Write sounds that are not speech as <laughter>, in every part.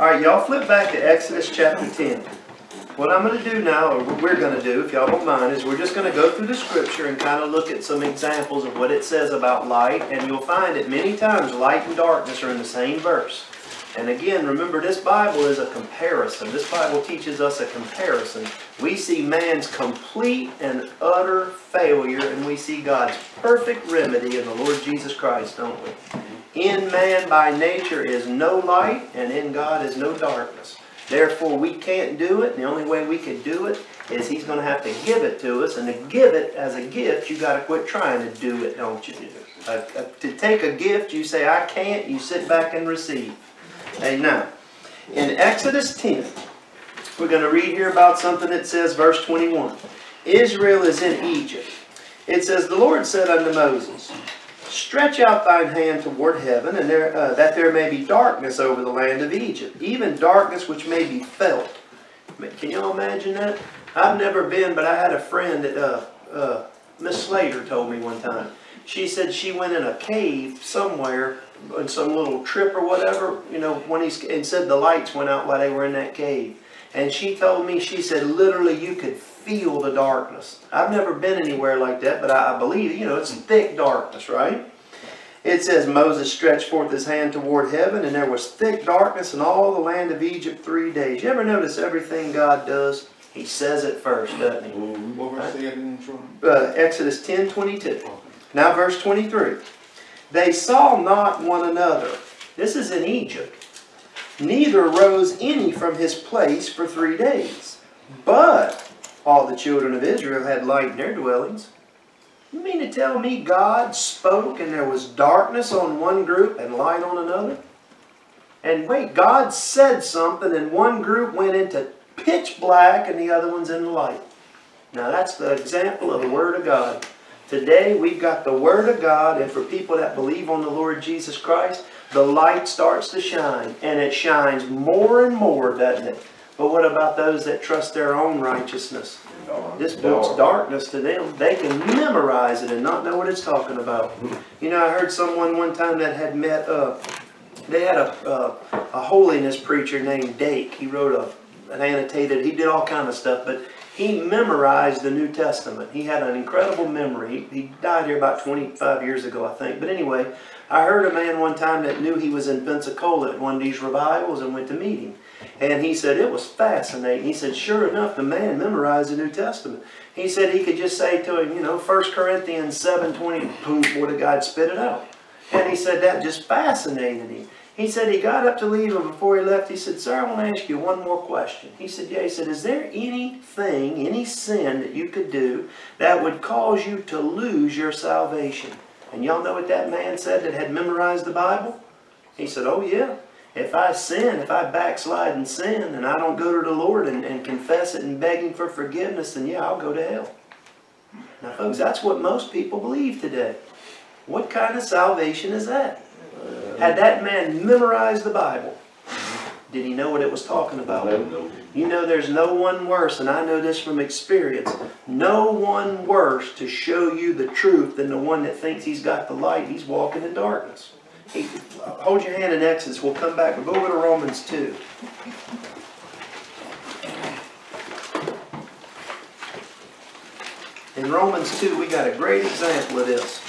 All right, y'all flip back to Exodus chapter 10. What I'm going to do now, or what we're going to do, if y'all don't mind, is we're just going to go through the scripture and kind of look at some examples of what it says about light. And you'll find that many times light and darkness are in the same verse. And again, remember, this Bible is a comparison. This Bible teaches us a comparison. We see man's complete and utter failure, and we see God's perfect remedy in the Lord Jesus Christ, don't we? In man by nature is no light, and in God is no darkness. Therefore, we can't do it. The only way we can do it is He's going to have to give it to us. And to give it as a gift, you got to quit trying to do it, don't you? Uh, to take a gift, you say, I can't. You sit back and receive. Hey, now, in Exodus 10, we're going to read here about something that says, verse 21. Israel is in Egypt. It says, The Lord said unto Moses, Stretch out thine hand toward heaven, and there, uh, that there may be darkness over the land of Egypt, even darkness which may be felt. Can y'all imagine that? I've never been, but I had a friend that uh, uh, Miss Slater told me one time. She said she went in a cave somewhere on some little trip or whatever, you know, when he's and said the lights went out while they were in that cave. And she told me, she said, literally you could feel the darkness. I've never been anywhere like that, but I, believe, you know, it's thick darkness, right? It says, Moses stretched forth his hand toward heaven, and there was thick darkness in all the land of Egypt three days. You ever notice everything God does? He says it first, doesn't he? What verse say it in? Uh, Exodus 10, 22. Now verse 23. They saw not one another. This is in Egypt. Neither rose any from his place for three days. But all the children of Israel had light in their dwellings. You mean to tell me God spoke and there was darkness on one group and light on another? And wait, God said something and one group went into pitch black and the other one's in the light. Now that's the example of the Word of God. Today we've got the Word of God and for people that believe on the Lord Jesus Christ, the light starts to shine and it shines more and more, doesn't it? But what about those that trust their own righteousness? This book's darkness to them. They can memorize it and not know what it's talking about. You know, I heard someone one time that had met, a, they had a, uh, a holiness preacher named Dake. He wrote a, an annotated, he did all kind of stuff, but he memorized the New Testament. He had an incredible memory. He, he died here about 25 years ago, I think. But anyway, I heard a man one time that knew he was in Pensacola at one of these revivals and went to meet him. And he said it was fascinating. He said, sure enough, the man memorized the New Testament. He said he could just say to him, you know, 1 Corinthians 7.20, boom, would have God spit it out. And he said that just fascinated him. He said he got up to leave and before he left, he said, sir, I want to ask you one more question. He said, yeah. He said, is there anything, any sin that you could do that would cause you to lose your salvation? And y'all know what that man said that had memorized the Bible? He said, oh yeah. If I sin, if I backslide and sin, and I don't go to the Lord and, and confess it and beg Him for forgiveness, then yeah, I'll go to hell. Now, folks, that's what most people believe today. What kind of salvation is that? Had that man memorized the Bible, did he know what it was talking about? You know there's no one worse, and I know this from experience, no one worse to show you the truth than the one that thinks he's got the light. He's walking in darkness. Hold your hand in Exodus. We'll come back. We'll go over to Romans 2. In Romans 2, we got a great example of this.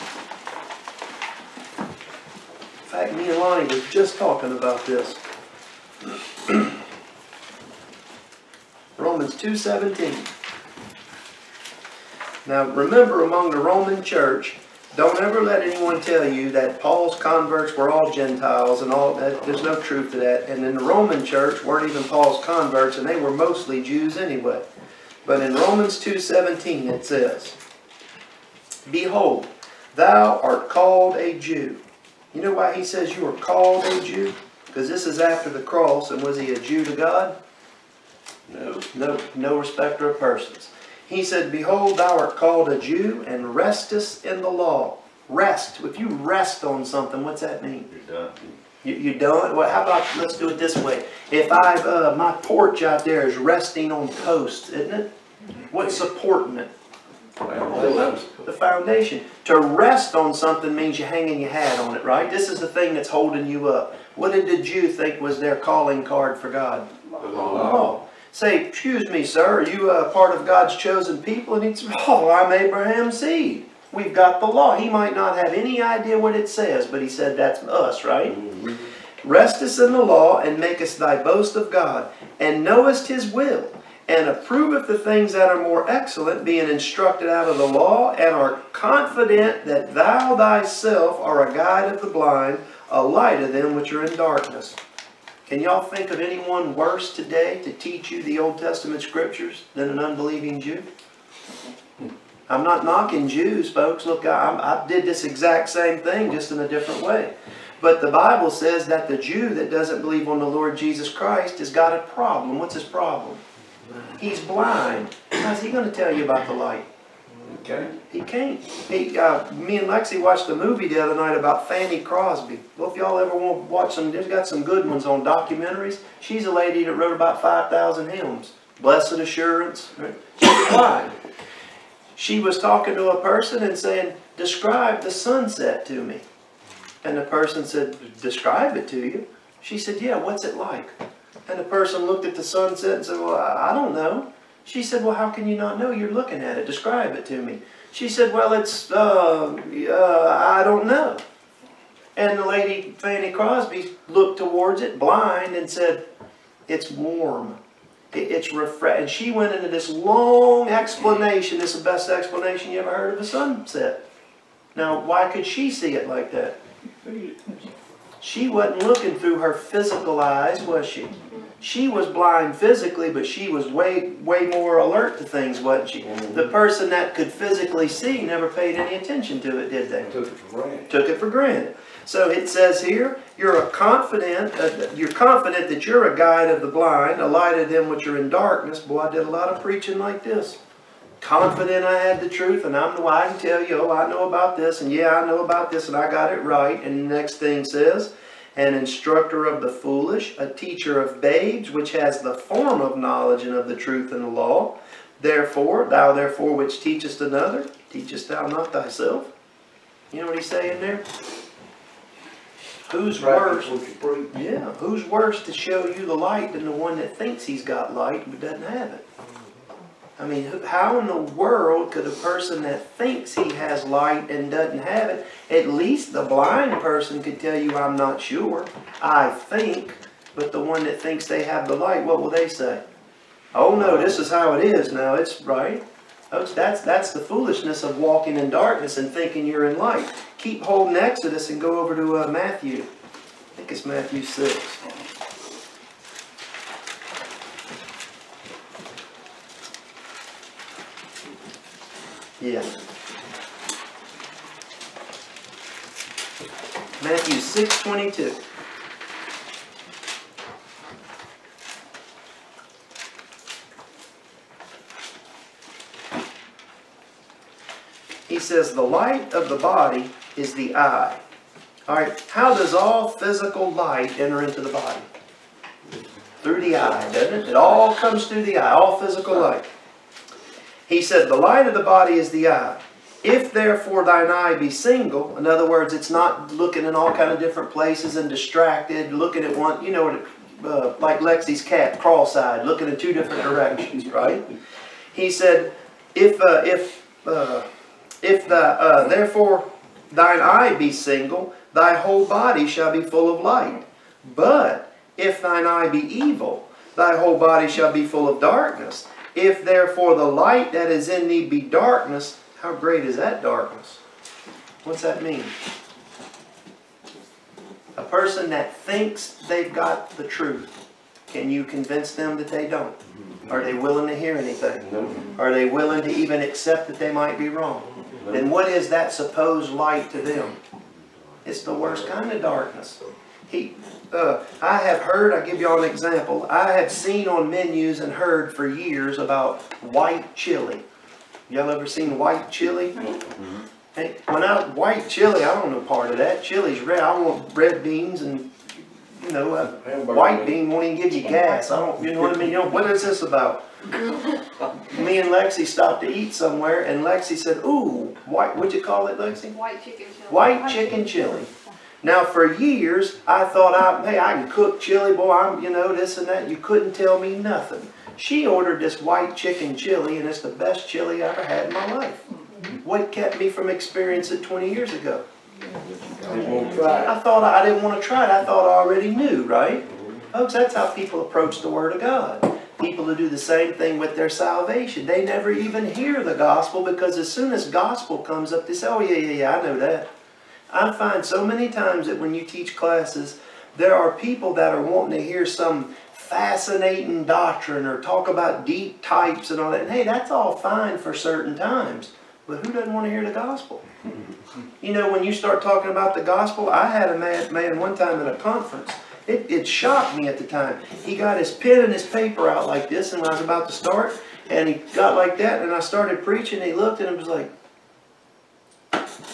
In fact, me and Lonnie was just talking about this. <clears throat> Romans 2.17. Now, remember among the Roman church, don't ever let anyone tell you that Paul's converts were all Gentiles and all that. There's no truth to that. And in the Roman church weren't even Paul's converts, and they were mostly Jews anyway. But in Romans 2.17 it says, Behold, thou art called a Jew. You know why he says you are called a Jew? Because this is after the cross, and was he a Jew to God? No. No, no respecter of persons. He said, Behold, thou art called a Jew, and restest in the law. Rest. If you rest on something, what's that mean? You're done. You, you don't? Well, how about, let's do it this way. If I, uh, my porch out there is resting on posts, isn't it? What's supporting it? The foundation. To rest on something means you're hanging your hat on it, right? This is the thing that's holding you up. What did the Jew think was their calling card for God? Oh, say, excuse me, sir, are you a part of God's chosen people? And he'd say, oh, I'm Abraham's seed. We've got the law. He might not have any idea what it says, but he said that's us, right? Mm-hmm. Restest in the law and makest thy boast of God, and knowest his will, and approveth the things that are more excellent, being instructed out of the law, and art confident that thou thyself are a guide of the blind, a light of them which are in darkness. Can y'all think of anyone worse today to teach you the Old Testament scriptures than an unbelieving Jew? I'm not knocking Jews, folks. Look, I, I did this exact same thing, just in a different way. But the Bible says that the Jew that doesn't believe on the Lord Jesus Christ has got a problem. What's his problem? He's blind. How's he going to tell you about the light? Okay. He can't. He, uh, me and Lexi watched a movie the other night about Fanny Crosby. Well, if y'all ever want to watch some, there's got some good ones on documentaries. She's a lady that wrote about 5,000 hymns. Blessed Assurance. Right? She's blind. She was talking to a person and saying, describe the sunset to me. And the person said, describe it to you. She said, yeah, what's it like? And the person looked at the sunset and said, well, I don't know. She said, well, how can you not know? You're looking at it. Describe it to me. She said, well, it's, uh, uh, I don't know. And the lady, Fanny Crosby, looked towards it, blind, and said, it's warm. It, it's refresh. And she went into this long explanation. This is the best explanation you ever heard of a sunset. Now, why could she see it like that? She wasn't looking through her physical eyes, was she? She was blind physically, but she was way, way more alert to things, wasn't she? The person that could physically see never paid any attention to it, did they? Took it for granted. Took it for granted. So it says here, you're a confident, uh, you're confident that you're a guide of the blind, a light of them which are in darkness. Boy, I did a lot of preaching like this. Confident I had the truth, and I'm the I can tell you, oh, I know about this, and yeah, I know about this, and I got it right. And the next thing says, an instructor of the foolish, a teacher of babes, which has the form of knowledge and of the truth and the law. Therefore, thou therefore which teachest another, teachest thou not thyself? You know what he's saying there? Who's worse? Practice what you preach. Yeah, who's worse to show you the light than the one that thinks he's got light but doesn't have it? I mean, how in the world could a person that thinks he has light and doesn't have it, at least the blind person could tell you, I'm not sure, I think, but the one that thinks they have the light, what will they say? Oh no, this is how it is now, it's right. Folks, that's, that's the foolishness of walking in darkness and thinking you're in light. Keep holding Exodus and go over to uh, Matthew. I think it's Matthew 6. Yeah. Matthew 6:22. He says the light of the body is the eye. All right, how does all physical light enter into the body? Through the eye, doesn't it? It all comes through the eye, all physical light. He said, The light of the body is the eye. If therefore thine eye be single, in other words, it's not looking in all kind of different places and distracted, looking at one, you know, uh, like Lexi's cat, cross-eyed, looking in two different directions, right? He said, if uh, if uh, if the uh, therefore thine eye be single, thy whole body shall be full of light. But if thine eye be evil, thy whole body shall be full of darkness. If therefore the light that is in thee be darkness, how great is that darkness? What's that mean? A person that thinks they've got the truth, can you convince them that they don't? Are they willing to hear anything? No. Are they willing to even accept that they might be wrong? Then what is that supposed light to them? It's the worst kind of darkness. He, uh, I have heard, I'll give you all an example. I have seen on menus and heard for years about white chili. Y'all ever seen white chili? Hey, when I, white chili, I don't know part of that. Chili's red. I want red beans and you know, a white bean won't even give you gas. I don't, you know what I mean? You know, what is this about? <laughs> Me and Lexi stopped to eat somewhere and Lexi said, ooh, white, what'd you call it, Lexi? White chicken chili. White chicken chili. Now, for years, I thought, I, hey, I can cook chili, boy, I'm, you know, this and that. You couldn't tell me nothing. She ordered this white chicken chili, and it's the best chili I ever had in my life. What kept me from experiencing it 20 years ago? I thought I didn't want to try it. I thought I already knew, right? Folks, that's how people approach the Word of God. People who do the same thing with their salvation. They never even hear the gospel because as soon as gospel comes up, they say, oh, yeah, yeah, yeah, I know that. I find so many times that when you teach classes, there are people that are wanting to hear some fascinating doctrine or talk about deep types and all that. And hey, that's all fine for certain times. But who doesn't want to hear the gospel? You know, when you start talking about the gospel, I had a man, man one time at a conference. It, it shocked me at the time. He got his pen and his paper out like this, and I was about to start, and he got like that, and I started preaching, and he looked and was like,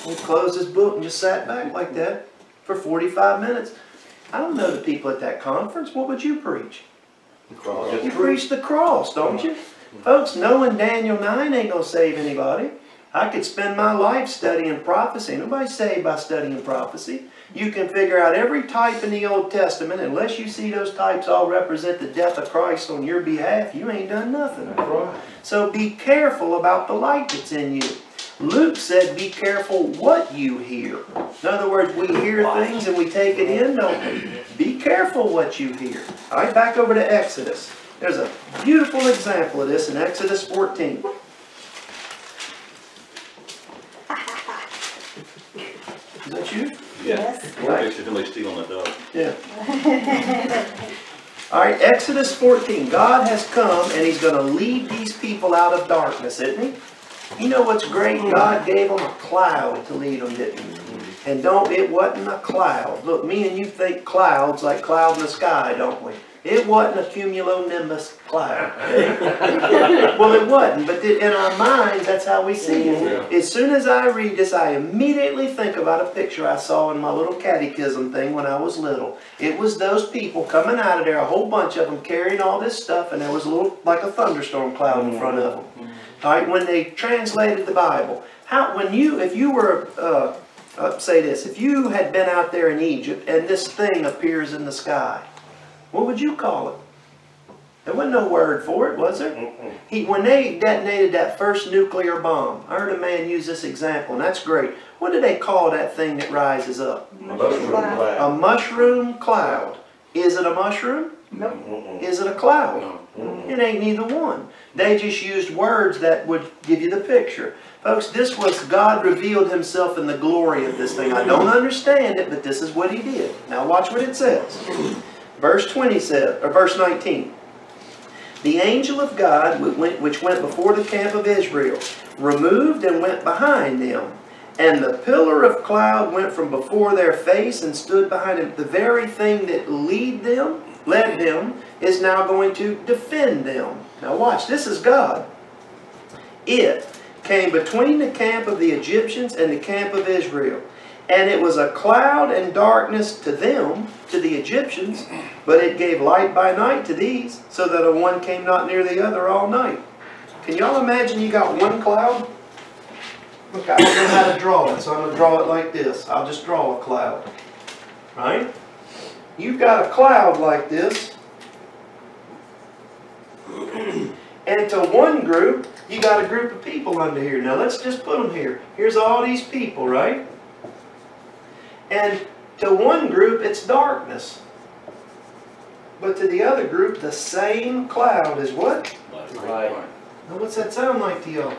he closed his book and just sat back like that for 45 minutes. I don't know the people at that conference. What would you preach? The cross. You preach the cross, don't you? Folks, knowing Daniel 9 ain't going to save anybody. I could spend my life studying prophecy. Nobody's saved by studying prophecy. You can figure out every type in the Old Testament. Unless you see those types all represent the death of Christ on your behalf, you ain't done nothing. So be careful about the light that's in you. Luke said, be careful what you hear. In other words, we hear things and we take it in, don't we? Be careful what you hear. All right, back over to Exodus. There's a beautiful example of this in Exodus 14. Is that you? Yeah. Right. Accidentally stealing that dog. Yeah. All right, Exodus 14. God has come and he's going to lead these people out of darkness, isn't he? You know what's great? God gave them a cloud to lead them, didn't he? And don't, it wasn't a cloud. Look, me and you think clouds like cloud in the sky, don't we? It wasn't a cumulonimbus cloud. <laughs> well, it wasn't, but in our minds, that's how we see it. As soon as I read this, I immediately think about a picture I saw in my little catechism thing when I was little. It was those people coming out of there, a whole bunch of them carrying all this stuff, and there was a little, like a thunderstorm cloud in front of them. All right, when they translated the Bible, how when you, if you were, uh, uh, say this, if you had been out there in Egypt and this thing appears in the sky, what would you call it? There wasn't no word for it, was there? He, when they detonated that first nuclear bomb, I heard a man use this example, and that's great. What do they call that thing that rises up? A mushroom cloud. A mushroom cloud. Is it a mushroom? No. Is it a cloud? It ain't neither one. They just used words that would give you the picture. Folks, this was God revealed himself in the glory of this thing. I don't understand it, but this is what he did. Now watch what it says. Verse 20 says, or verse 19. The angel of God, which went before the camp of Israel, removed and went behind them. And the pillar of cloud went from before their face and stood behind them. The very thing that lead them, led them, is now going to defend them. Now watch, this is God. It came between the camp of the Egyptians and the camp of Israel. And it was a cloud and darkness to them, to the Egyptians, but it gave light by night to these, so that a one came not near the other all night. Can y'all imagine you got one cloud? Look, I don't know how to draw it, so I'm going to draw it like this. I'll just draw a cloud. Right? You've got a cloud like this. And to one group, you got a group of people under here. Now let's just put them here. Here's all these people, right? And to one group, it's darkness. But to the other group, the same cloud is what? Right. Now what's that sound like to y'all?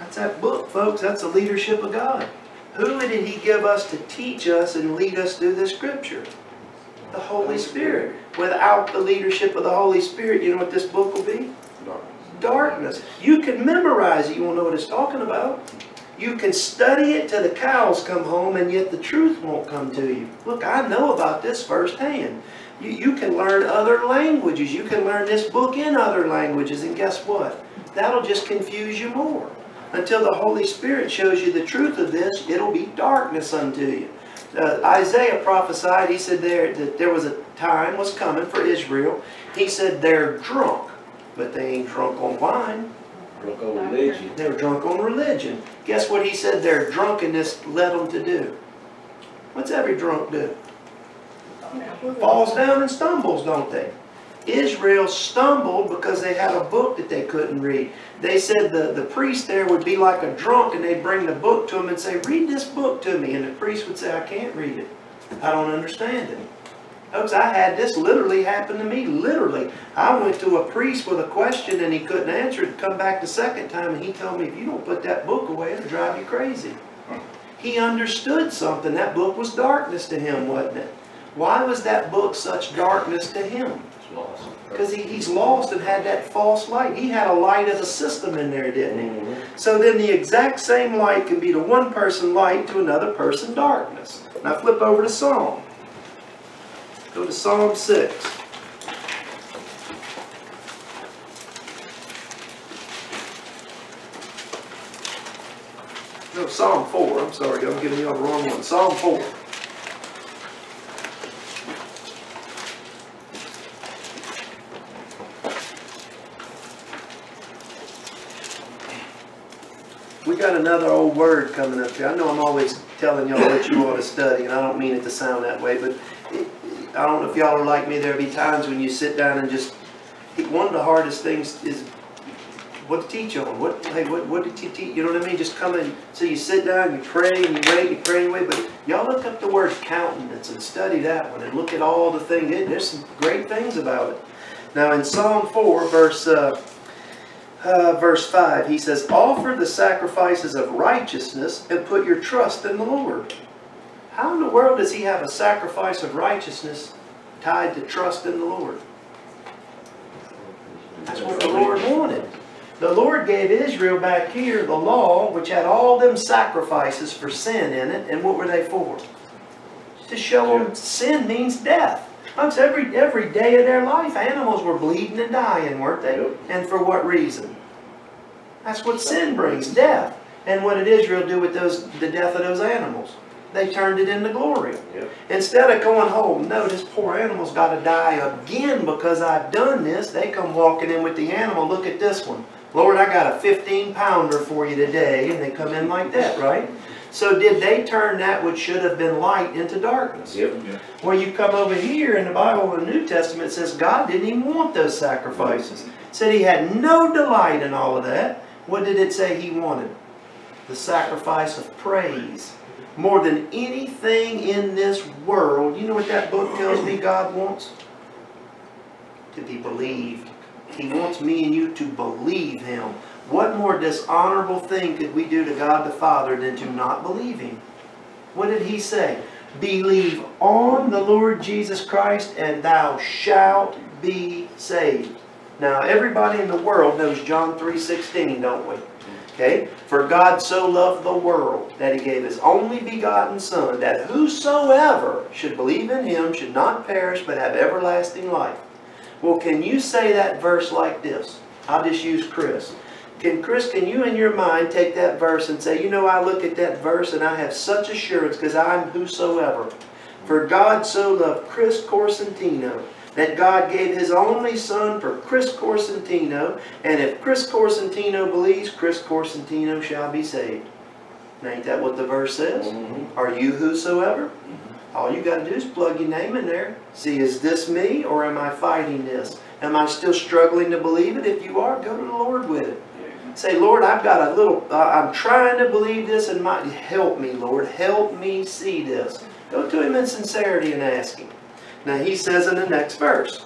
That's that book, folks. That's the leadership of God. Who did He give us to teach us and lead us through the Scripture? The Holy Spirit. Without the leadership of the Holy Spirit, you know what this book will be? Darkness. You can memorize it. You won't know what it's talking about. You can study it till the cows come home and yet the truth won't come to you. Look, I know about this firsthand. You, you can learn other languages. You can learn this book in other languages. And guess what? That'll just confuse you more. Until the Holy Spirit shows you the truth of this, it'll be darkness unto you. Uh, Isaiah prophesied, he said there, that there was a time was coming for Israel. He said they're drunk, but they ain't drunk on wine. Drunk on religion. They were drunk on religion. Guess what he said their drunkenness led them to do? What's every drunk do? Falls down and stumbles, don't they? Israel stumbled because they had a book that they couldn't read. They said the, the priest there would be like a drunk and they'd bring the book to him and say, read this book to me. And the priest would say, I can't read it. I don't understand it. Folks, I had this literally happen to me, literally. I went to a priest with a question and he couldn't answer it. Come back the second time and he told me, if you don't put that book away, it'll drive you crazy. He understood something. That book was darkness to him, wasn't it? Why was that book such darkness to him? Because he, he's lost and had that false light. He had a light of a system in there, didn't he? Mhm. So then the exact same light can be to one person light, to another person darkness. Now flip over to Psalm. Go to Psalm 6. No, Psalm 4. I'm sorry, I'm giving you all the wrong one. Psalm 4. We got another old word coming up here. I know I'm always telling y'all what you ought to study, and I don't mean it to sound that way, but I don't know if y'all are like me. There'll be times when you sit down and just, one of the hardest things is what to teach on. What, hey, what, what did you teach? You know what I mean? Just come in. So you sit down, and you pray, and you wait, you pray, and wait. But y'all look up the word countenance and study that one and look at all the things. There's some great things about it. Now in Psalm 4, verse, uh, uh, verse 5, he says, Offer the sacrifices of righteousness and put your trust in the Lord. How in the world does he have a sacrifice of righteousness tied to trust in the Lord? That's what the Lord wanted. The Lord gave Israel back here the law, which had all them sacrifices for sin in it, and what were they for? To show them sin means death. Folks, every, every day of their life, animals were bleeding and dying, weren't they? Yep. And for what reason? That's what sin brings, death. And what did Israel do with those, the death of those animals? They turned it into glory. Yep. Instead of going home, no, this poor animal's got to die again because I've done this, they come walking in with the animal. Look at this one. Lord, I got a 15 pounder for you today. And they come in like that, right? So did they turn that which should have been light into darkness? Yep. Well, you come over here in the Bible, in the New Testament, it says God didn't even want those sacrifices. It said he had no delight in all of that. What did it say he wanted? The sacrifice of praise. More than anything in this world, you know what that book tells me God wants? To be believed. He wants me and you to believe him. What more dishonorable thing could we do to God the Father than to not believe him? What did he say? Believe on the Lord Jesus Christ and thou shalt be saved. Now everybody in the world knows John 3.16, don't we? Okay? For God so loved the world that he gave his only begotten Son, that whosoever should believe in him should not perish but have everlasting life. Well, can you say that verse like this? I'll just use Chris. Can Chris, can you in your mind take that verse and say, you know, I look at that verse and I have such assurance because I'm whosoever. For God so loved Chris Corsentino that God gave his only son for Chris Corsentino, and if Chris Corsentino believes, Chris Corsentino shall be saved. Now, ain't that what the verse says? Mhm. Are you whosoever? All you got to do is plug your name in there. See, is this me or am I fighting this? Am I still struggling to believe it? If you are, go to the Lord with it. Say, Lord, I've got a little, uh, I'm trying to believe this and my, help me, Lord. Help me see this. Go to Him in sincerity and ask Him. Now, He says in the next verse,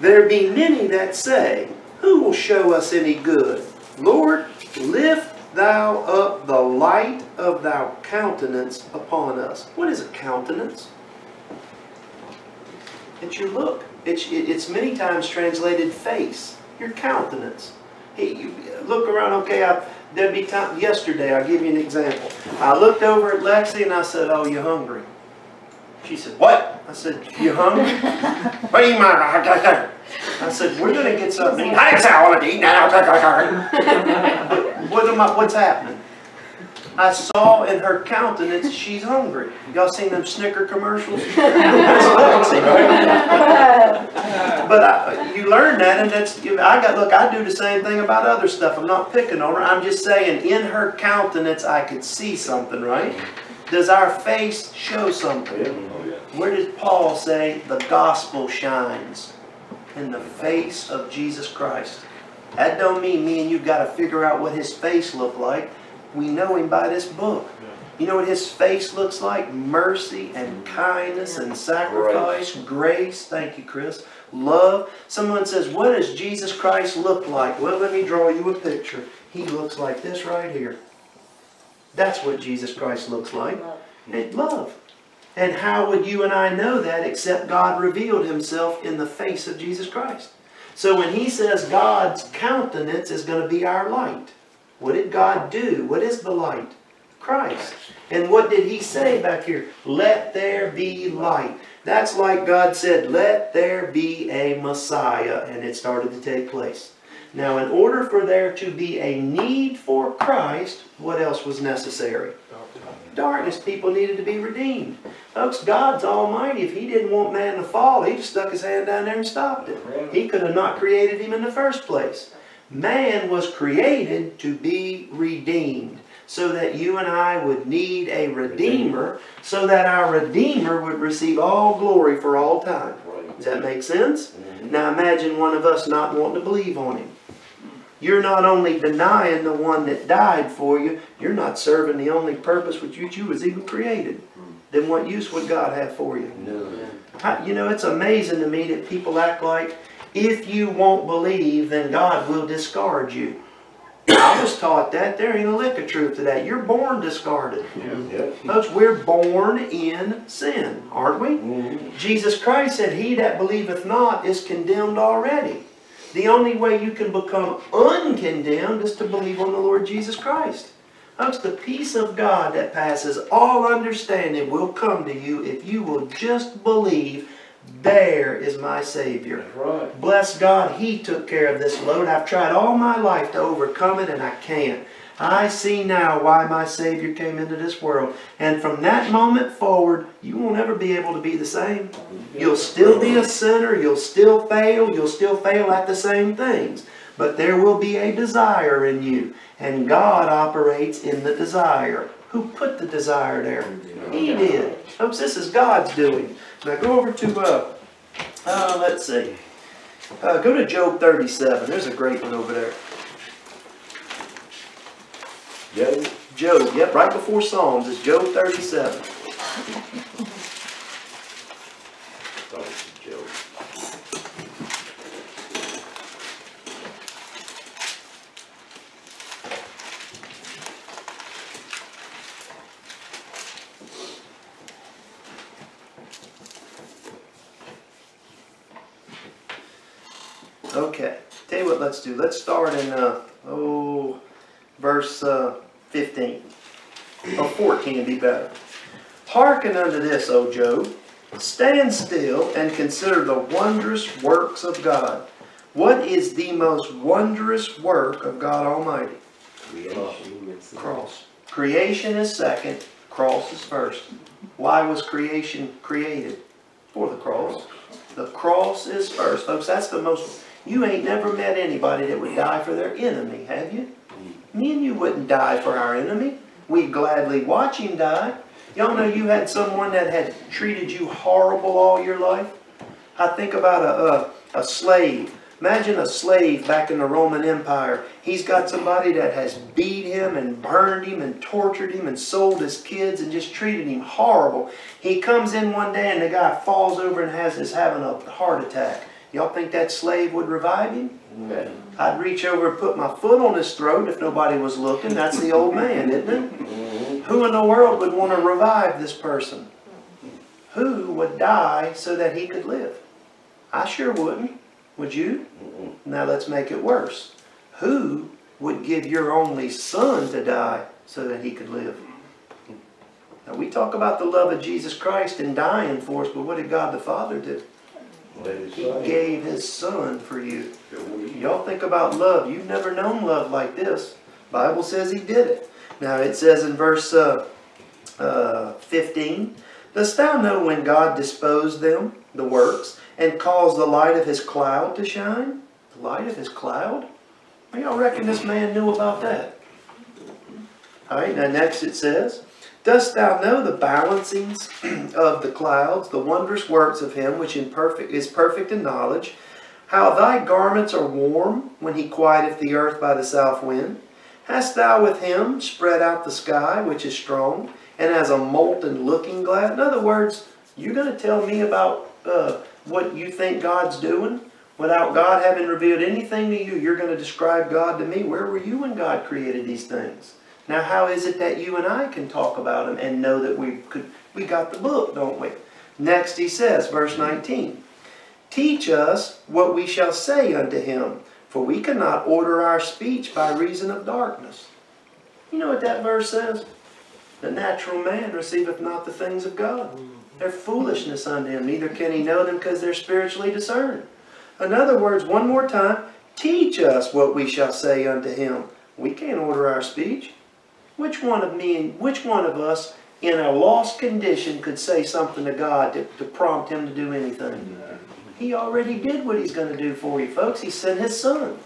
There be many that say, Who will show us any good? Lord, lift thou up the light of thy countenance upon us. What is a countenance? It's your look. It's, it's many times translated face, your countenance. Hey, look around, okay, I, there'd be time, yesterday, I'll give you an example. I looked over at Lexi and I said, oh, you hungry? She said, what? I said, you hungry? <laughs> what do you mean? I said, we're gonna get something to. I didn't say I wanted to eat now. <laughs> What am I, what's happening? I saw in her countenance she's hungry. Y'all seen them Snicker commercials? That's Lexi, right? But I, you learn that, and that's I got. Look, I do the same thing about other stuff. I'm not picking on her. I'm just saying, in her countenance, I could see something, right? Does our face show something? Where does Paul say the gospel shines? In the face of Jesus Christ. That don't mean me and you got to figure out what his face looked like. We know him by this book. You know what his face looks like? Mercy and kindness and sacrifice, grace. Thank you, Chris. Love. Someone says, What does Jesus Christ look like? Well, let me draw you a picture. He looks like this right here. That's what Jesus Christ looks like. And love. And how would you and I know that except God revealed himself in the face of Jesus Christ? So when he says God's countenance is going to be our light, what did God do? What is the light? Christ. And what did he say back here? Let there be light. That's like God said, let there be a Messiah, and it started to take place. Now, in order for there to be a need for Christ, what else was necessary? Darkness. People needed to be redeemed. Folks, God's almighty. If he didn't want man to fall, he just stuck his hand down there and stopped it. He could have not created him in the first place. Man was created to be redeemed so that you and I would need a Redeemer, so that our Redeemer would receive all glory for all time. Does that make sense? Mm-hmm. Now imagine one of us not wanting to believe on Him. You're not only denying the one that died for you, you're not serving the only purpose which you, you was even created. Then what use would God have for you? No. You know, it's amazing to me that people act like if you won't believe, then God will discard you. I was taught that. There ain't a lick of truth to that. You're born discarded. Yeah. Folks, we're born in sin, aren't we? Mhm. Jesus Christ said, He that believeth not is condemned already. The only way you can become uncondemned is to believe on the Lord Jesus Christ. Folks, the peace of God that passes all understanding will come to you if you will just believe, there is my Savior. Right. Bless God, He took care of this load. I've tried all my life to overcome it and I can't. I see now why my Savior came into this world. And from that moment forward, you won't ever be able to be the same. You'll still be a sinner, you'll still fail, you'll still fail at the same things. But there will be a desire in you. And God operates in the desire. Who put the desire there? He did. Folks, this is God's doing. Now go over to, uh, uh, let's see. Uh, go to Job 37. There's a great one over there. Joe? Job, yep, right before Psalms is Job 37. Thought it was Joe. Okay, tell you what let's do. Let's start in, uh, oh, verse uh, 15. Or 14 would be better. Hearken unto this, O Job. Stand still and consider the wondrous works of God. What is the most wondrous work of God Almighty? Creation. Cross. Creation is second, cross is first. Why was creation created? For the cross. The cross is first. Folks, that's the most, you ain't never met anybody that would die for their enemy, have you? Me and you wouldn't die for our enemy. We'd gladly watch him die. Y'all know you had someone that had treated you horrible all your life? I think about a, a, a slave. Imagine a slave back in the Roman Empire. He's got somebody that has beat him and burned him and tortured him and sold his kids and just treated him horrible. He comes in one day and the guy falls over and has is having a heart attack. Y'all think that slave would revive him? Okay. I'd reach over and put my foot on his throat if nobody was looking. That's the old man, isn't it? Mhm. Who in the world would want to revive this person? Who would die so that he could live? I sure wouldn't. Would you? Mhm. Now let's make it worse. Who would give your only son to die so that he could live? Now we talk about the love of Jesus Christ and dying for us, but what did God the Father do? He gave his son for you. Y'all think about love. You've never known love like this. Bible says he did it. Now it says in verse uh, uh, 15, Dost thou know when God disposed them, the works, and caused the light of his cloud to shine? The light of his cloud? Well, y'all reckon this man knew about that? Alright, now next it says, Dost thou know the balancings <clears throat> of the clouds, the wondrous works of him which in perfect, is perfect in knowledge, how thy garments are warm when he quieteth the earth by the south wind? Hast thou with him spread out the sky, which is strong, and as a molten looking glass? In other words, you're going to tell me about uh, what you think God's doing without God having revealed anything to you. You're going to describe God to me. Where were you when God created these things? Now, how is it that you and I can talk about them and know that we could? We got the book, don't we? Next, he says, verse 19. Teach us what we shall say unto him, for we cannot order our speech by reason of darkness. You know what that verse says? The natural man receiveth not the things of God. They're foolishness unto him, neither can he know them because they're spiritually discerned. In other words, one more time, teach us what we shall say unto him. We can't order our speech. Which one of me which one of us in a lost condition could say something to God to, to prompt him to do anything? He already did what he's going to do for you, folks. He sent his son.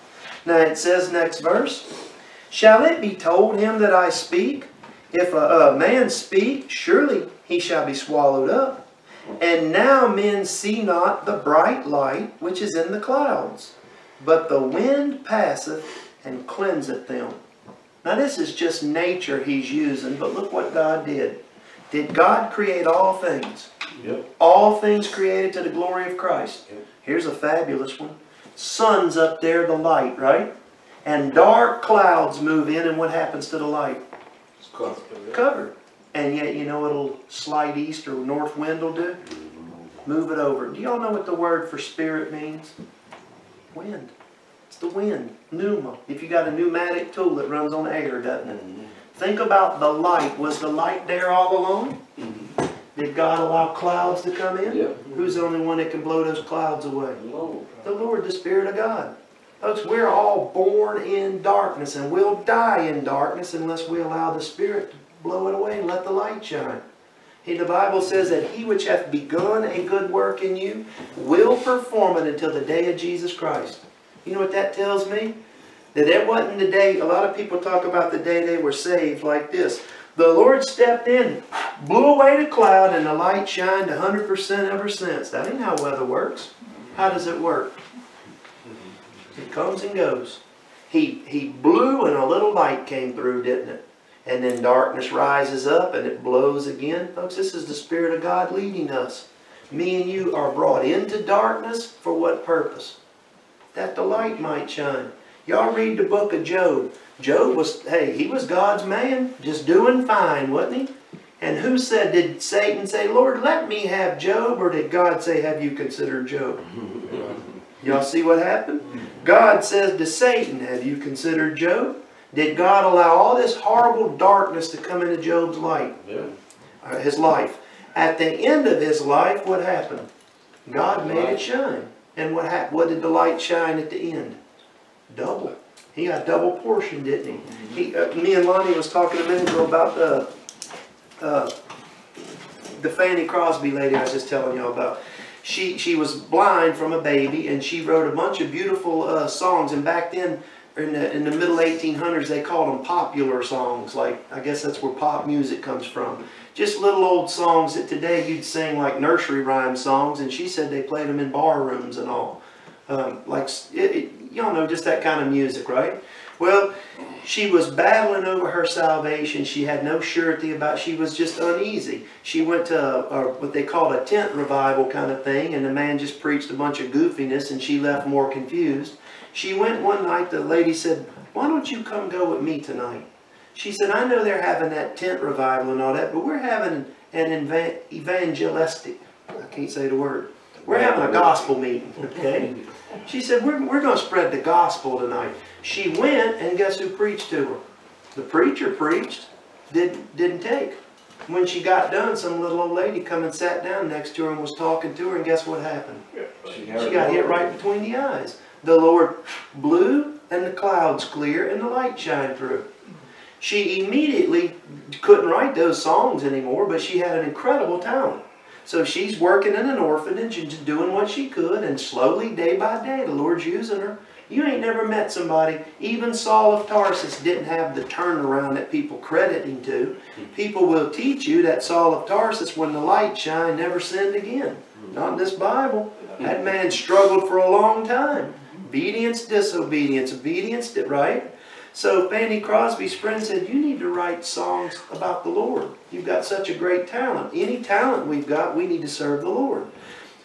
Now it says next verse, Shall it be told him that I speak? If a, a man speak, surely he shall be swallowed up. And now men see not the bright light which is in the clouds, but the wind passeth and cleanseth them. Now this is just nature he's using, but look what God did. Did God create all things? Yep. All things created to the glory of Christ. Yep. Here's a fabulous one. Sun's up there, the light, right? And dark clouds move in, and what happens to the light? It's covered. Covered. And yet, you know what'll slide east or north wind will do? Move it over. Do y'all know what the word for spirit means? Wind. It's the wind. Pneuma. If you got a pneumatic tool that runs on air, doesn't it? Mm-hmm. Think about the light. Was the light there all along? Mm-hmm. Did God allow clouds to come in? Yep. Who's the only one that can blow those clouds away? Lord. The Lord, the Spirit of God. Folks, we're all born in darkness and we'll die in darkness unless we allow the Spirit to blow it away and let the light shine. He, the Bible says that he which hath begun a good work in you will perform it until the day of Jesus Christ. You know what that tells me? That that wasn't the day, a lot of people talk about the day they were saved like this. The Lord stepped in, blew away the cloud, and the light shined 100% ever since. That ain't how weather works. How does it work? It comes and goes. He, he blew and a little light came through, didn't it? And then darkness rises up and it blows again. Folks, this is the Spirit of God leading us. Me and you are brought into darkness for what purpose? That the light might shine. Y'all read the book of Job. Job was, hey, he was God's man, just doing fine, wasn't he? And who said, did Satan say, Lord, let me have Job, or did God say, have you considered Job? <laughs> Y'all see what happened? God says to Satan, have you considered Job? Did God allow all this horrible darkness to come into Job's light, Yeah. uh, his life? At the end of his life, what happened? God made it shine. And what happened? What did the light shine at the end? Double. He got double portion, didn't he? he uh, me and Lonnie was talking a minute ago about the uh, the Fanny Crosby lady I was just telling y'all about. She she was blind from a baby, and she wrote a bunch of beautiful uh, songs. And back then, in the in the middle 1800s, they called them popular songs. Like I guess that's where pop music comes from. Just little old songs that today you'd sing like nursery rhyme songs. And she said they played them in bar rooms and all. Um, like y'all know just that kind of music, right? Well, she was battling over her salvation. She had no surety about. She was just uneasy. She went to a, a, what they called a tent revival kind of thing, and the man just preached a bunch of goofiness, and she left more confused. She went one night. The lady said, "Why don't you come go with me tonight?" She said, "I know they're having that tent revival and all that, but we're having an eva- evangelistic. I can't say the word. We're having a gospel meeting, okay?" She said, we're, we're going to spread the gospel tonight. She went, and guess who preached to her? The preacher preached, didn't, didn't take. When she got done, some little old lady come and sat down next to her and was talking to her, and guess what happened? She, She got hit right between the eyes. The Lord blew, and the clouds clear, and the light shined through. She immediately couldn't write those songs anymore, but she had an incredible talent. So she's working in an orphanage and doing what she could, and slowly, day by day, the Lord's using her. You ain't never met somebody, even Saul of Tarsus didn't have the turnaround that people credit him to. People will teach you that Saul of Tarsus, when the light shined, never sinned again. Not in this Bible. That man struggled for a long time. Obedience, disobedience, obedience, di- right? So Fanny Crosby's friend said, you need to write songs about the Lord. You've got such a great talent. Any talent we've got, we need to serve the Lord.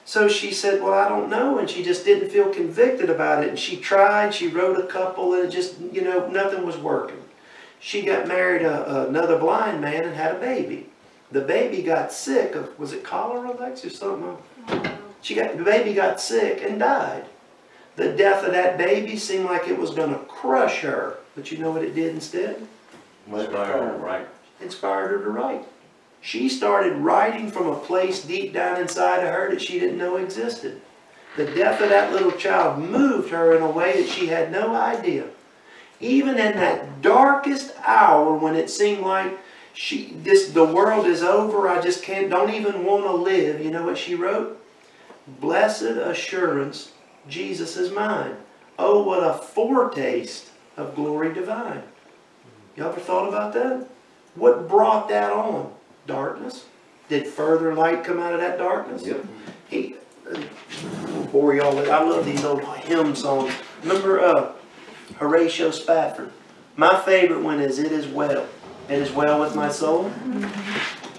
So she said, well, I don't know. And she just didn't feel convicted about it. And she tried, she wrote a couple, and it just, you know, nothing was working. She got married a, another blind man and had a baby. The baby got sick of, was it cholera, Lex, or something? She got, the baby got sick and died. The death of that baby seemed like it was going to crush her. But you know what it did instead? Inspired, right? Inspired her to write. She started writing from a place deep down inside of her that she didn't know existed. The death of that little child moved her in a way that she had no idea. Even in that darkest hour when it seemed like she this the world is over, I just can't don't even want to live. You know what she wrote? Blessed assurance, Jesus is mine. Oh, what a foretaste of glory divine. You ever thought about that? What brought that on? Darkness? Did further light come out of that darkness? Yep. He, uh, bore y'all with, I love these old hymn songs. Remember uh, Horatio Spafford? My favorite one is It Is Well. It Is Well With My Soul.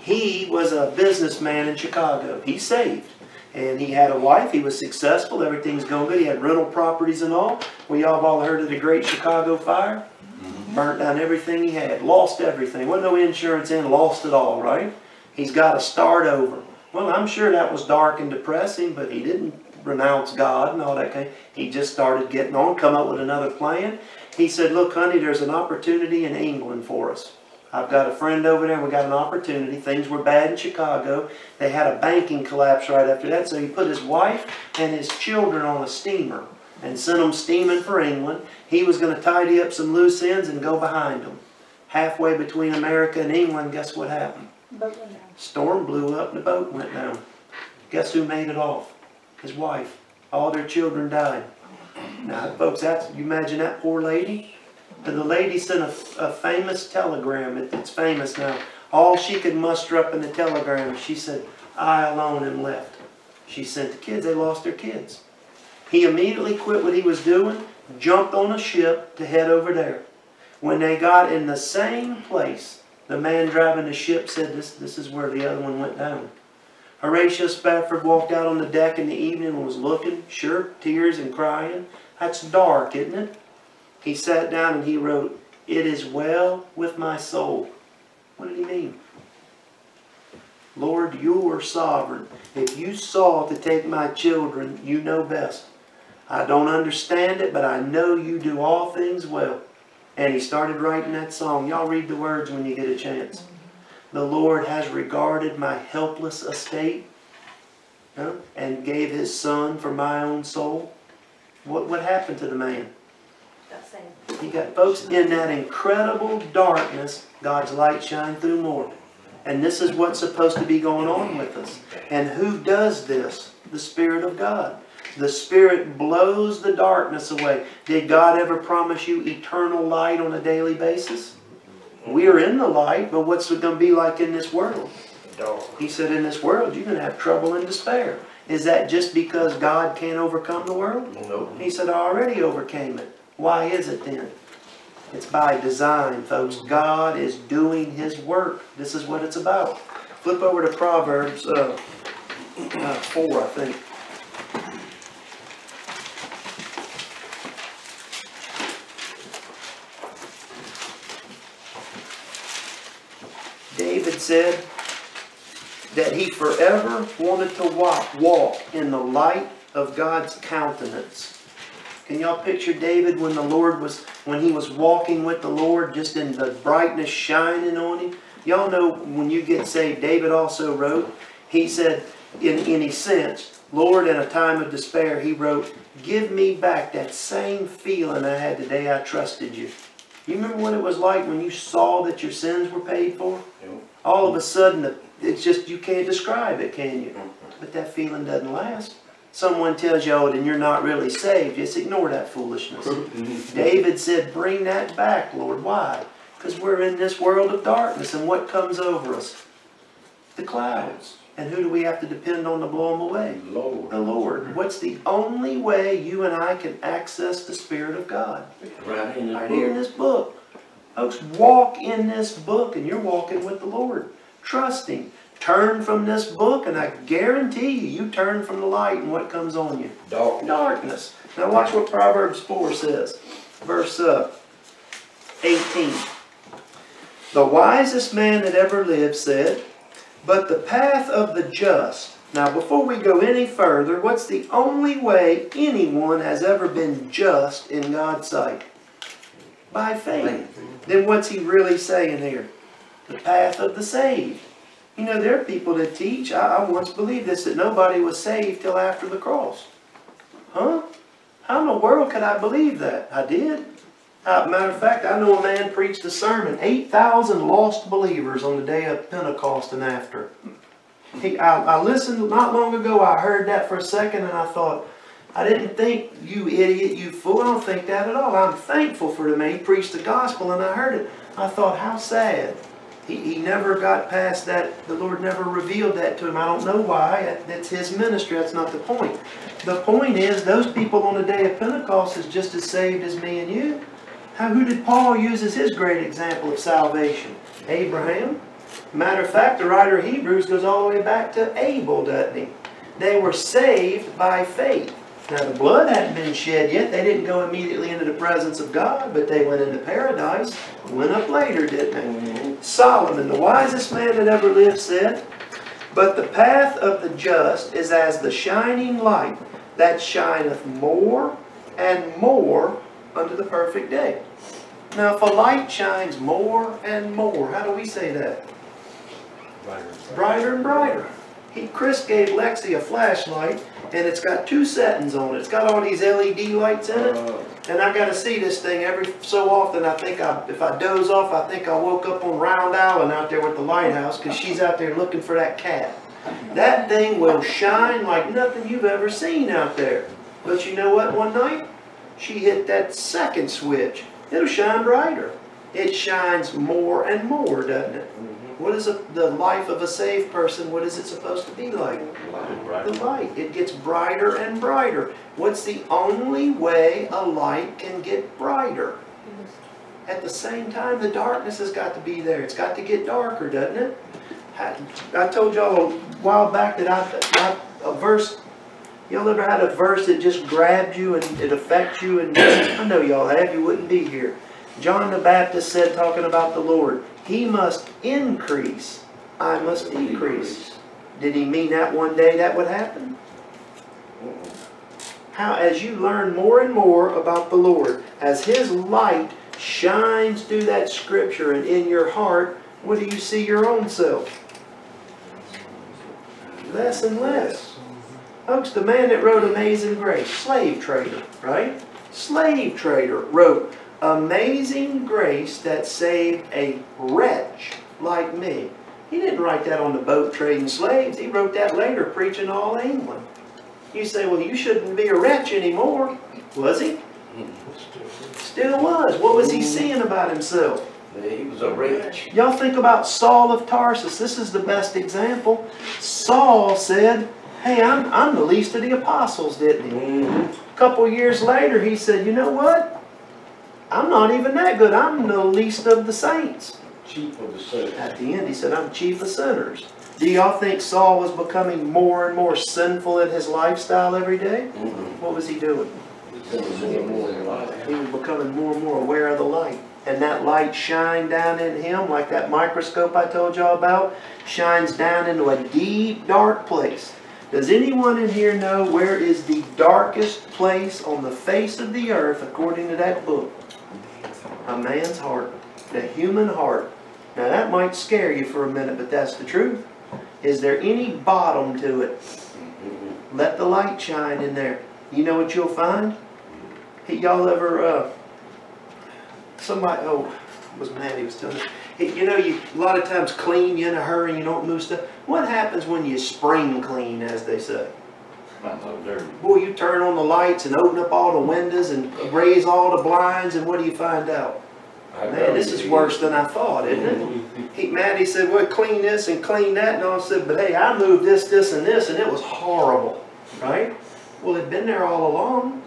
He was a businessman in Chicago. He saved. And he had a wife. He was successful. Everything's going good. He had rental properties and all. We all have all heard of the Great Chicago Fire. Mm-hmm. Burnt down everything he had. Lost everything. Wasn't no insurance in. Lost it all, right? He's got to start over. Well, I'm sure that was dark and depressing, but he didn't renounce God and all that kind. He just started getting on, come up with another plan. He said, "Look, honey, there's an opportunity in England for us. I've got a friend over there. and We got an opportunity. Things were bad in Chicago. They had a banking collapse right after that. So he put his wife and his children on a steamer and sent them steaming for England. He was going to tidy up some loose ends and go behind them. Halfway between America and England, guess what happened? Storm blew up and the boat went down. Guess who made it off? His wife. All their children died. Now, folks, that's, you imagine that poor lady? And the lady sent a, a famous telegram. It, it's famous now. All she could muster up in the telegram, she said, I alone am left. She sent the kids. They lost their kids. He immediately quit what he was doing, jumped on a ship to head over there. When they got in the same place, the man driving the ship said, this, this is where the other one went down. Horatio Spafford walked out on the deck in the evening and was looking, sure, tears and crying. That's dark, isn't it? He sat down and he wrote, It is well with my soul. What did he mean? Lord, you are sovereign. If you saw to take my children, you know best. I don't understand it, but I know you do all things well. And he started writing that song. Y'all read the words when you get a chance. The Lord has regarded my helpless estate huh, and gave his son for my own soul. What, what happened to the man? He got folks in that incredible darkness, God's light shine through more. And this is what's supposed to be going on with us. And who does this? The Spirit of God. The Spirit blows the darkness away. Did God ever promise you eternal light on a daily basis? We are in the light, but what's it going to be like in this world? He said, in this world, you're going to have trouble and despair. Is that just because God can't overcome the world? Nope. He said, I already overcame it. Why is it then? It's by design, folks. God is doing His work. This is what it's about. Flip over to Proverbs uh, uh, 4, I think. David said that he forever wanted to walk, walk in the light of God's countenance. Can y'all picture David when the Lord was, when he was walking with the Lord, just in the brightness shining on him? Y'all know when you get saved, David also wrote, he said, in any sense, Lord, in a time of despair, he wrote, Give me back that same feeling I had the day I trusted you. You remember what it was like when you saw that your sins were paid for? Yep. All of a sudden, it's just, you can't describe it, can you? But that feeling doesn't last. Someone tells you, oh, then you're not really saved. Just ignore that foolishness. <laughs> David said, bring that back, Lord. Why? Because we're in this world of darkness, and what comes over us? The clouds. And who do we have to depend on to blow them away? Lord. The Lord. What's the only way you and I can access the Spirit of God? Right in Right here in this book. Folks, walk in this book and you're walking with the Lord. Trust Him. Turn from this book and I guarantee you, you turn from the light and what comes on you? Dark. Darkness. Now watch what Proverbs 4 says. Verse uh, 18. The wisest man that ever lived said, But the path of the just. Now before we go any further, what's the only way anyone has ever been just in God's sight? By faith. Then what's he really saying here? The path of the saved. You know, there are people that teach, I, I once believed this, that nobody was saved till after the cross. Huh? How in the world could I believe that? I did. Uh, matter of fact, I know a man preached a sermon, 8,000 lost believers on the day of Pentecost and after. He, I, I listened not long ago, I heard that for a second and I thought, I didn't think, you idiot, you fool, I don't think that at all. I'm thankful for the man. He preached the gospel and I heard it. I thought, how sad. He, he never got past that. The Lord never revealed that to him. I don't know why. That- That's his ministry. That's not the point. The point is, those people on the day of Pentecost is just as saved as me and you. How, who did Paul use as his great example of salvation? Abraham. Matter of fact, the writer of Hebrews goes all the way back to Abel, doesn't he? They were saved by faith. Now, the blood hadn't been shed yet. They didn't go immediately into the presence of God, but they went into paradise. Went up later, didn't they? Solomon, the wisest man that ever lived, said, But the path of the just is as the shining light that shineth more and more unto the perfect day. Now, if a light shines more and more, how do we say that? Brighter and brighter. He, Chris gave Lexi a flashlight, and it's got two settings on it. It's got all these LED lights in it. Uh, And I gotta see this thing every so often. I think I, if I doze off, I think I woke up on Round Island out there with the lighthouse because she's out there looking for that cat. That thing will shine like nothing you've ever seen out there. But you know what? One night, she hit that second switch. It'll shine brighter. It shines more and more, doesn't it? What is a, the life of a saved person? What is it supposed to be like? right. the light. It gets brighter and brighter. What's the only way a light can get brighter? At the same time, the darkness has got to be there. It's got to get darker, doesn't it? I I told y'all a while back that I, I a verse. Y'all ever had a verse that just grabbed you and it affects you? And I know y'all have. You wouldn't be here. John the Baptist said, talking about the Lord, He must increase. I must decrease. Did he mean that one day that would happen? Uh-uh. How, as you learn more and more about the Lord, as His light shines through that scripture and in your heart, what do you see your own self? Less and less. Folks, the man that wrote Amazing Grace, slave trader, right? Slave trader wrote Amazing Grace that saved a wretch like me. He didn't write that on the boat trading slaves. He wrote that later preaching all England. You say, well, you shouldn't be a wretch anymore. Was he? Still was. What was he seeing about himself? He was a wretch. Y'all think about Saul of Tarsus. This is the best example. Saul said, hey, I'm, I'm the least of the apostles, didn't he? A couple years later, he said, you know what? I'm not even that good. I'm the least of the saints. Chief of the service. At the end, he said, I'm chief of sinners. Do y'all think Saul was becoming more and more sinful in his lifestyle every day? Mhm. What was he doing? More and more in life. He was becoming more and more aware of the light. And that light shined down in him like that microscope I told y'all about, shines down into a deep, dark place. Does anyone in here know where is the darkest place on the face of the earth according to that book? A man's heart, the human heart. Now that might scare you for a minute, but that's the truth. Is there any bottom to it? Let the light shine in there. You know what you'll find? Hey, y'all ever, uh, somebody, oh, was Maddie was telling me, hey, you know, you, a lot of times clean, you're in a hurry, you don't move stuff. What happens when you spring clean, as they say? Might look dirty. Boy, you turn on the lights and open up all the windows and raise all the blinds, and what do you find out? Man, this is worse than I thought, isn't it? He, Maddie said, well, clean this and clean that, and I said, but hey, I moved this, this, and this, and it was horrible, right? Well, it'd been there all along.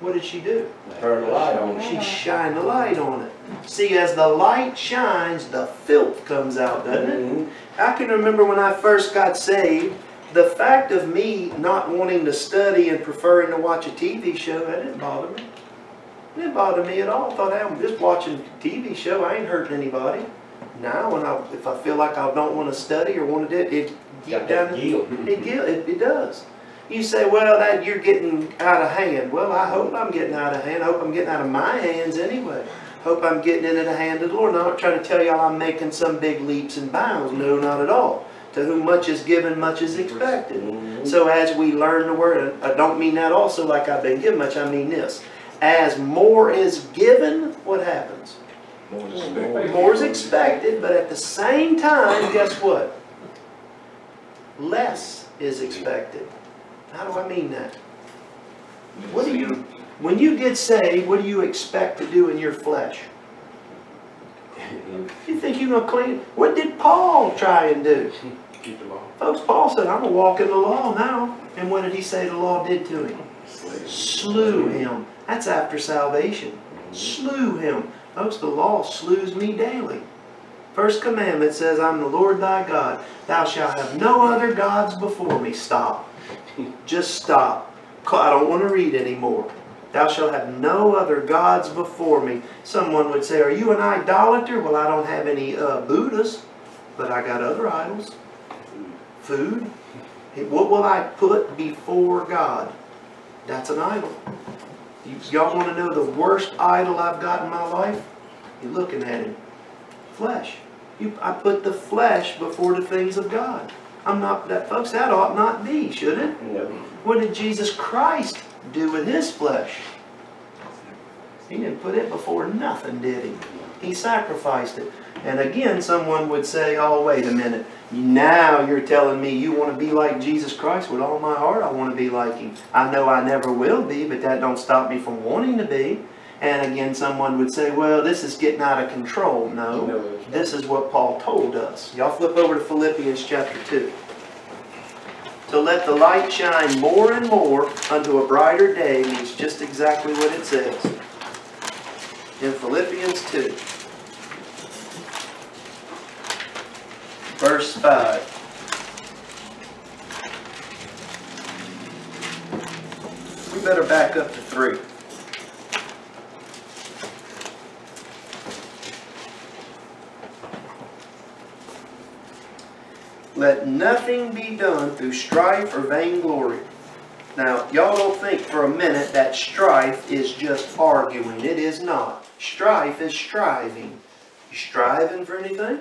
What did she do? Turn the light on. She shined the light on it. See, as the light shines, the filth comes out, doesn't it? Mhm. I can remember when I first got saved, the fact of me not wanting to study and preferring to watch a TV show, that didn't bother me. It didn't bother me at all. I thought, hey, I'm just watching a TV show. I ain't hurting anybody. Now, when I, if I feel like I don't want to study or want to do it, it deep down, that it, it, it does. You say, well, that you're getting out of hand. Well, I hope I'm getting out of hand. I hope I'm getting out of my hands anyway. Hope I'm getting into the hand of the Lord. And I'm not trying to tell y'all I'm making some big leaps and bounds. No, not at all. To whom much is given, much is expected. So as we learn the word, I don't mean that also like I've been given much, I mean this. As more is given, what happens? More is expected. More is expected, but at the same time, guess what? Less is expected. How do I mean that? What do you, when you get saved, what do you expect to do in your flesh? <laughs> You think you're gonna clean? What did Paul try and do? Keep the law. Folks, Paul said, I'm gonna walk in the law now. And what did he say the law did to him? Slew him. That's after salvation. Slew him. Folks, the law slews me daily. First commandment says, I'm the Lord thy God. Thou shalt have no other gods before me. Stop. <laughs> Just stop. I don't want to read anymore. Thou shalt have no other gods before me. Someone would say, Are you an idolater? Well, I don't have any uh, Buddhas, but I got other idols. Food. What will I put before God? That's an idol. Y'all want to know the worst idol I've got in my life? You're looking at it. Flesh. You, I put the flesh before the things of God. I'm not that, folks. That ought not be, should it? No. What did Jesus Christ do with his flesh? He didn't put it before nothing, did he? He sacrificed it. And again, someone would say, oh, wait a minute. Now you're telling me you want to be like Jesus Christ with all my heart. I want to be like him. I know I never will be, but that don't stop me from wanting to be. And again, someone would say, well, this is getting out of control. No, No, this is what Paul told us. Y'all flip over to Philippians chapter 2 to let the light shine more and more unto a brighter day means just exactly what it says. In Philippians 2, verse 5. We better back up to 3. Let nothing be done through strife or vainglory. Now, y'all don't think for a minute that strife is just arguing. It is not. Strife is striving. You striving for anything?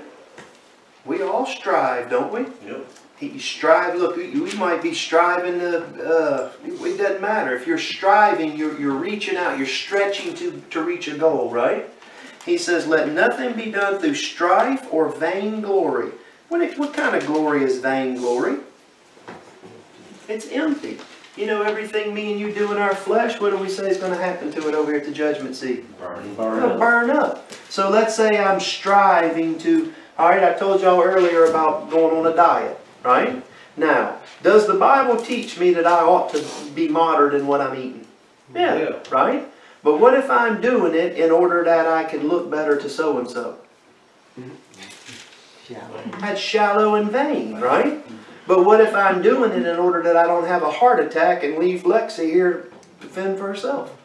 We all strive, don't we? Yep. You strive, look, we might be striving to, uh, it doesn't matter. If you're striving, you're, you're reaching out, you're stretching to, to reach a goal, right? He says, let nothing be done through strife or vainglory. What, if- what kind of glory is vainglory? It's empty. You know, everything me and you do in our flesh, what do we say is going to happen to it over here at the judgment seat? Burn, It'll burn up. burn up. So let's say I'm striving to, all right, I told y'all earlier about going on a diet, right? Now, does the Bible teach me that I ought to be moderate in what I'm eating? Yeah, Yeah. right? But what if I'm doing it in order that I can look better to so-and-so? Mm-hmm. That's shallow and vain, right? But what if I'm doing it in order that I don't have a heart attack and leave Lexi here to fend for herself?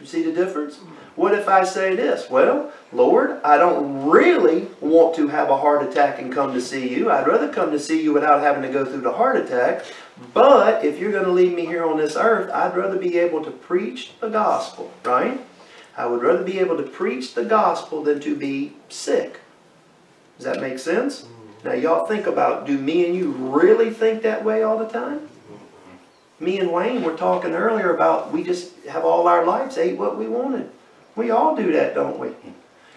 You see the difference? What if I say this? Well, Lord, I don't really want to have a heart attack and come to see you. I'd rather come to see you without having to go through the heart attack. But if you're going to leave me here on this earth, I'd rather be able to preach the gospel, right? I would rather be able to preach the gospel than to be sick. Does that make sense? Mm-hmm. Now, y'all think about do me and you really think that way all the time? Mm-hmm. Me and Wayne were talking earlier about we just have all our lives ate what we wanted. We all do that, don't we?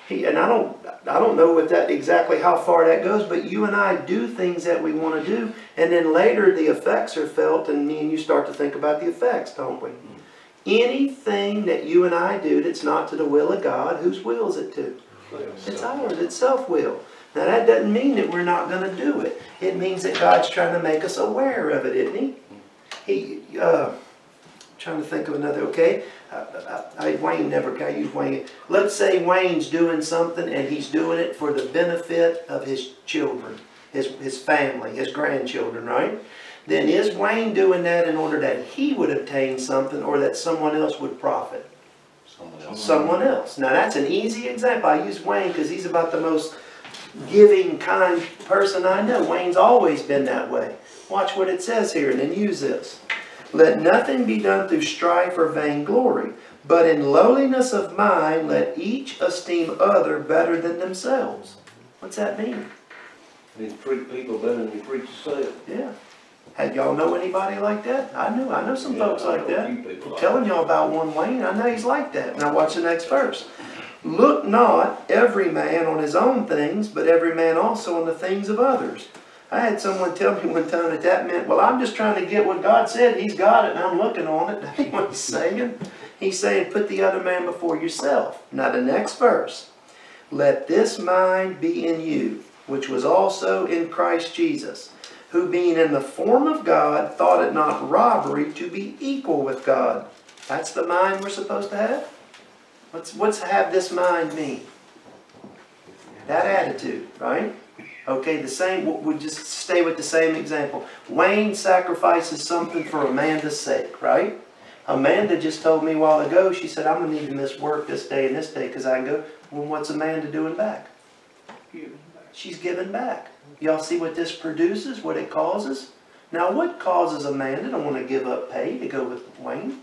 He, and I don't, I don't know what that, exactly how far that goes, but you and I do things that we wanna do, and then later the effects are felt, and me and you start to think about the effects, don't we? Anything that you and I do that's not to the will of God, whose will is it to? It's ours, it's self-will. Now, that doesn't mean that we're not gonna do it. It means that God's trying to make us aware of it, isn't he? He, uh, trying to think of another, okay? I, I, I- Wayne never, I use Wayne. Let's say Wayne's doing something and he's doing it for the benefit of his children, his, his family, his grandchildren, right? Then is Wayne doing that in order that he would obtain something or that someone else would profit? Someone else. someone else. Now that's an easy example. I use Wayne because he's about the most giving, kind person I know. Wayne's always been that way. Watch what it says here and then use this. Let nothing be done through strife or vainglory, but in lowliness of mind let each esteem other better than themselves. What's that mean? You treat people better than you treat yourself. Yeah. Had y'all know anybody like that? I knew, I know some Yeah, folks like that. I'm like telling y'all about one Wayne, I know he's like that. Now watch the next verse. Look not every man on his own things, but every man also on the things of others. I had someone tell me one time that that meant, well, I'm just trying to get what God said, he's got it, and I'm looking on it. <laughs> That what he's saying. He's saying, put the other man before yourself. Now the next verse. Let this mind be in you, which was also in Christ Jesus, who being in the form of God, thought it not robbery to be equal with God. That's the mind we're supposed to have? What's, what's have this mind mean? That attitude, right? Okay, the same, we'll, we'll just stay with the same example. Wayne sacrifices something for Amanda's sake, right? Amanda just told me a while ago, she said, I'm gonna need to miss work this day and this day because I can go. Well, what's Amanda doing back? She's giving back. Y'all see what this produces, what it causes? Now, what causes Amanda to want to give up pay to go with Wayne?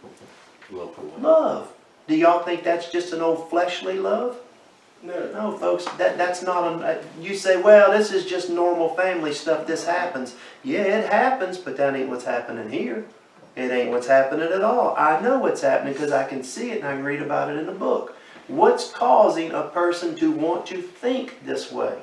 Love for one. Love. Do y'all think that's just an old fleshly love? No. No, folks, that, that's not, a, uh, you say, well, this is just normal family stuff, this happens. Yeah, it happens, but that ain't what's happening here. It ain't what's happening at all. I know what's happening because I can see it and I can read about it in the book. What's causing a person to want to think this way?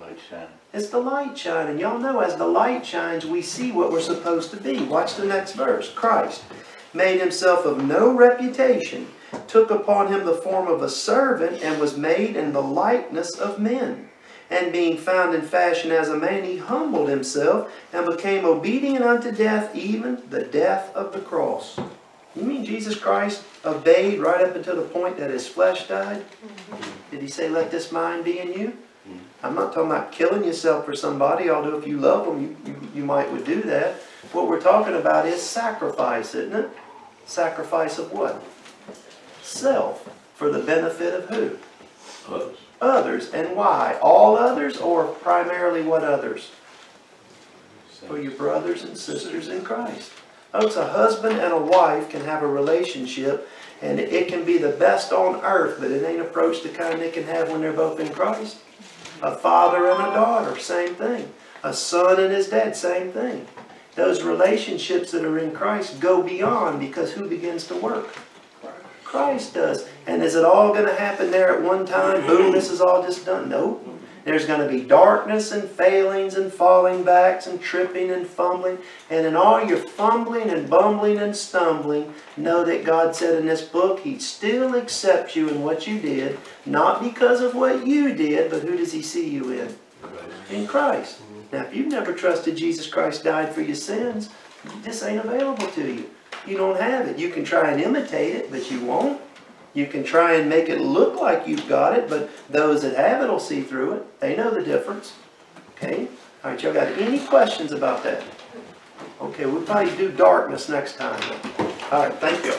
Light shine. It's the light shining. Y'all know as the light shines, we see what we're supposed to be. Watch the next verse. Christ made himself of no reputation, took upon him the form of a servant, and was made in the likeness of men. And being found in fashion as a man, he humbled himself and became obedient unto death, even the death of the cross. You mean Jesus Christ obeyed right up until the point that his flesh died? Mm-hmm. Did he say, let this mind be in you? Mm-hmm. I'm not talking about killing yourself for somebody, although if you love them, you, you, you might would do that. What we're talking about is sacrifice, isn't it? Sacrifice of what? Self, for the benefit of who? Others. Others, and why? All others, or primarily what others? For your brothers and sisters in Christ. Folks, a husband and a wife can have a relationship, and it can be the best on earth, but it ain't approached the kind they can have when they're both in Christ. A father and a daughter, same thing. A son and his dad, same thing. Those relationships that are in Christ go beyond because who begins to work? Christ does. And is it all going to happen there at one time? Boom, mm-hmm. this is all just done? No. There's going to be darkness and failings and falling backs and tripping and fumbling. And in all your fumbling and bumbling and stumbling, know that God said in this book, He still accepts you in what you did, not because of what you did, but who does He see you in? In Christ. Mm-hmm. Now, if you've never trusted Jesus Christ died for your sins, this ain't available to you. You don't have it. You can try and imitate it, but you won't. You can try and make it look like you've got it, but those that have it will see through it. They know the difference. Okay? All right, y'all got any questions about that? Okay, we'll probably do darkness next time. All right, thank you.